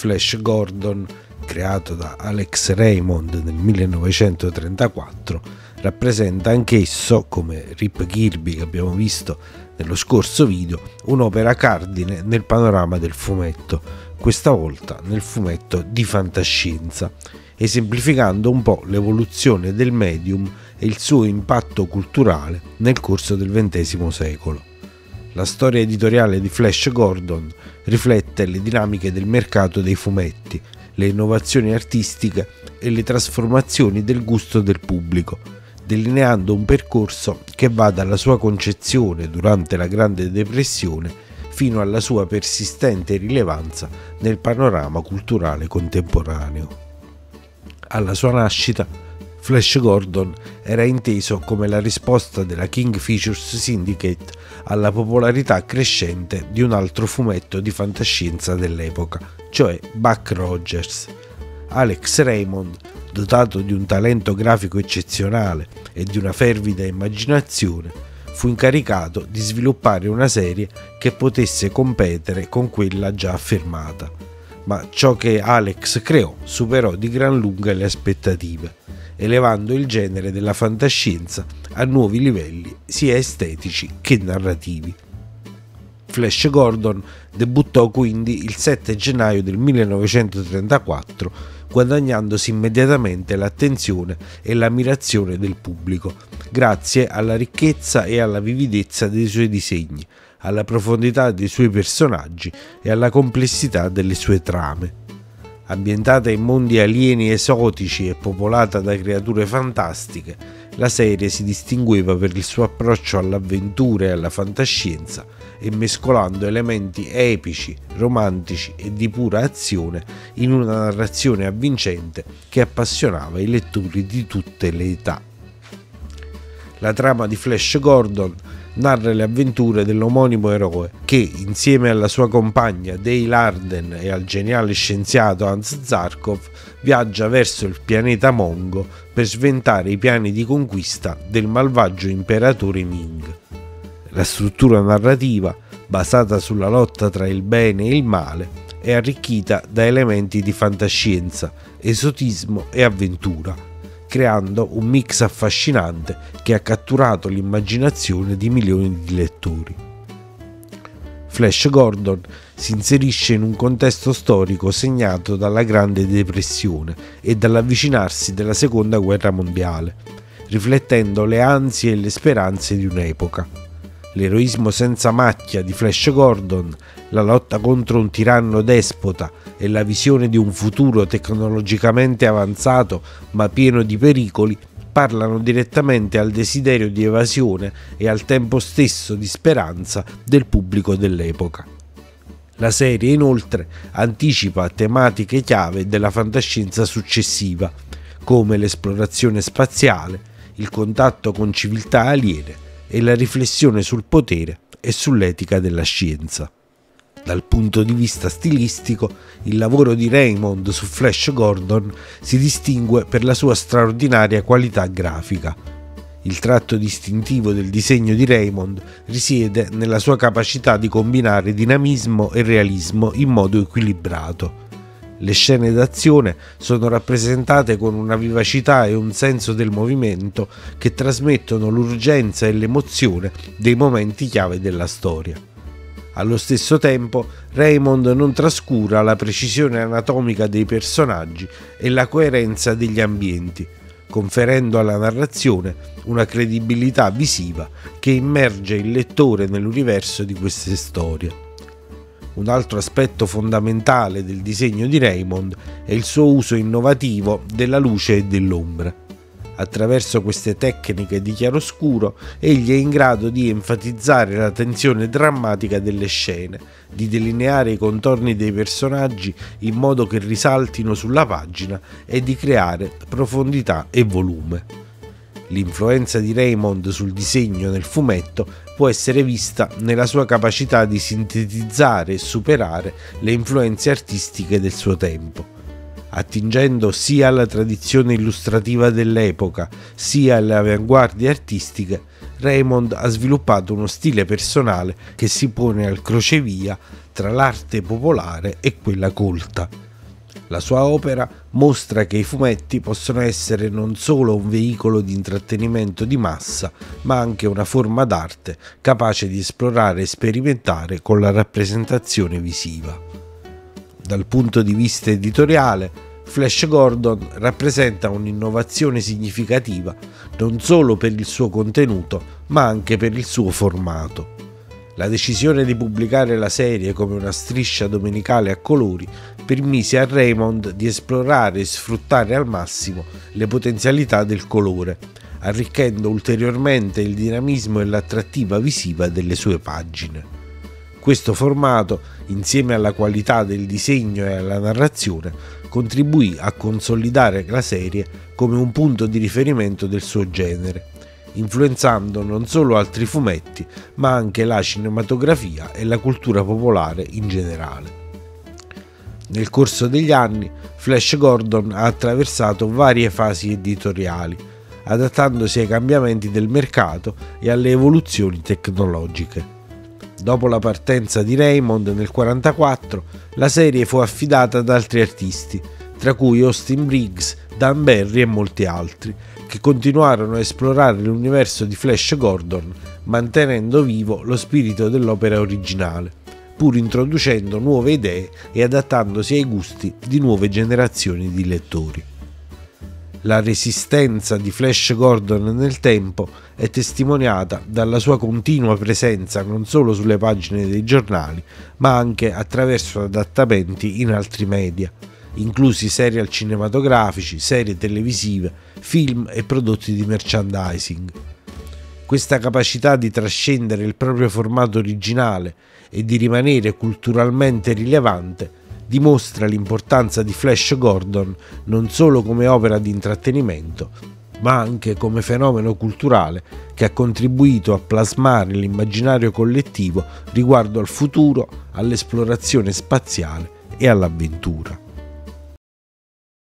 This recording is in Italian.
Flash Gordon, creato da Alex Raymond nel 1934, rappresenta anch'esso, come Rip Kirby che abbiamo visto nello scorso video, un'opera cardine nel panorama del fumetto, questa volta nel fumetto di fantascienza, esemplificando un po' l'evoluzione del medium e il suo impatto culturale nel corso del XX secolo. La storia editoriale di Flash Gordon riflette le dinamiche del mercato dei fumetti, le innovazioni artistiche e le trasformazioni del gusto del pubblico, delineando un percorso che va dalla sua concezione durante la Grande Depressione fino alla sua persistente rilevanza nel panorama culturale contemporaneo. Alla sua nascita, Flash Gordon era inteso come la risposta della King Features Syndicate alla popolarità crescente di un altro fumetto di fantascienza dell'epoca, cioè Buck Rogers. Alex Raymond dotato di un talento grafico eccezionale e di una fervida immaginazione, fu incaricato di sviluppare una serie che potesse competere con quella già affermata. Ma ciò che Alex creò superò di gran lunga le aspettative, elevando il genere della fantascienza a nuovi livelli sia estetici che narrativi. Flash Gordon debuttò quindi il 7 gennaio del 1934 guadagnandosi immediatamente l'attenzione e l'ammirazione del pubblico, grazie alla ricchezza e alla vividezza dei suoi disegni, alla profondità dei suoi personaggi e alla complessità delle sue trame. Ambientata in mondi alieni esotici e popolata da creature fantastiche, la serie si distingueva per il suo approccio all'avventura e alla fantascienza e mescolando elementi epici, romantici e di pura azione in una narrazione avvincente che appassionava i lettori di tutte le età. La trama di Flash Gordon narra le avventure dell'omonimo eroe che, insieme alla sua compagna Dale Arden e al geniale scienziato Hans Zarkov, viaggia verso il pianeta Mongo per sventare i piani di conquista del malvagio imperatore Ming. La struttura narrativa, basata sulla lotta tra il bene e il male, è arricchita da elementi di fantascienza, esotismo e avventura, creando un mix affascinante che ha catturato l'immaginazione di milioni di lettori. Flash Gordon si inserisce in un contesto storico segnato dalla Grande Depressione e dall'avvicinarsi della Seconda Guerra Mondiale, riflettendo le ansie e le speranze di un'epoca l'eroismo senza macchia di Flash Gordon, la lotta contro un tiranno despota e la visione di un futuro tecnologicamente avanzato ma pieno di pericoli parlano direttamente al desiderio di evasione e al tempo stesso di speranza del pubblico dell'epoca. La serie inoltre anticipa tematiche chiave della fantascienza successiva, come l'esplorazione spaziale, il contatto con civiltà aliene e la riflessione sul potere e sull'etica della scienza. Dal punto di vista stilistico, il lavoro di Raymond su Flash Gordon si distingue per la sua straordinaria qualità grafica. Il tratto distintivo del disegno di Raymond risiede nella sua capacità di combinare dinamismo e realismo in modo equilibrato. Le scene d'azione sono rappresentate con una vivacità e un senso del movimento che trasmettono l'urgenza e l'emozione dei momenti chiave della storia. Allo stesso tempo, Raymond non trascura la precisione anatomica dei personaggi e la coerenza degli ambienti, conferendo alla narrazione una credibilità visiva che immerge il lettore nell'universo di queste storie. Un altro aspetto fondamentale del disegno di Raymond è il suo uso innovativo della luce e dell'ombra. Attraverso queste tecniche di chiaroscuro egli è in grado di enfatizzare la tensione drammatica delle scene, di delineare i contorni dei personaggi in modo che risaltino sulla pagina e di creare profondità e volume. L'influenza di Raymond sul disegno nel fumetto può essere vista nella sua capacità di sintetizzare e superare le influenze artistiche del suo tempo, attingendo sia alla tradizione illustrativa dell'epoca sia alle avanguardie artistiche. Raymond ha sviluppato uno stile personale che si pone al crocevia tra l'arte popolare e quella colta La sua opera mostra che i fumetti possono essere non solo un veicolo di intrattenimento di massa, ma anche una forma d'arte capace di esplorare e sperimentare con la rappresentazione visiva. Dal punto di vista editoriale, Flash Gordon rappresenta un'innovazione significativa non solo per il suo contenuto, ma anche per il suo formato. La decisione di pubblicare la serie come una striscia domenicale a colori permise a Raymond di esplorare e sfruttare al massimo le potenzialità del colore, arricchendo ulteriormente il dinamismo e l'attrattiva visiva delle sue pagine. Questo formato, insieme alla qualità del disegno e alla narrazione, contribuì a consolidare la serie come un punto di riferimento del suo genere influenzando non solo altri fumetti, ma anche la cinematografia e la cultura popolare in generale. Nel corso degli anni, Flash Gordon ha attraversato varie fasi editoriali, adattandosi ai cambiamenti del mercato e alle evoluzioni tecnologiche. Dopo la partenza di Raymond nel 1944, la serie fu affidata ad altri artisti, tra cui Austin Briggs, Dan Barry e molti altri, che continuarono a esplorare l'universo di Flash Gordon, mantenendo vivo lo spirito dell'opera originale, pur introducendo nuove idee e adattandosi ai gusti di nuove generazioni di lettori. La resistenza di Flash Gordon nel tempo è testimoniata dalla sua continua presenza non solo sulle pagine dei giornali, ma anche attraverso adattamenti in altri media, inclusi serial cinematografici, serie televisive, film e prodotti di merchandising. Questa capacità di trascendere il proprio formato originale e di rimanere culturalmente rilevante dimostra l'importanza di Flash Gordon non solo come opera di intrattenimento, ma anche come fenomeno culturale che ha contribuito a plasmare l'immaginario collettivo riguardo al futuro, all'esplorazione spaziale e all'avventura.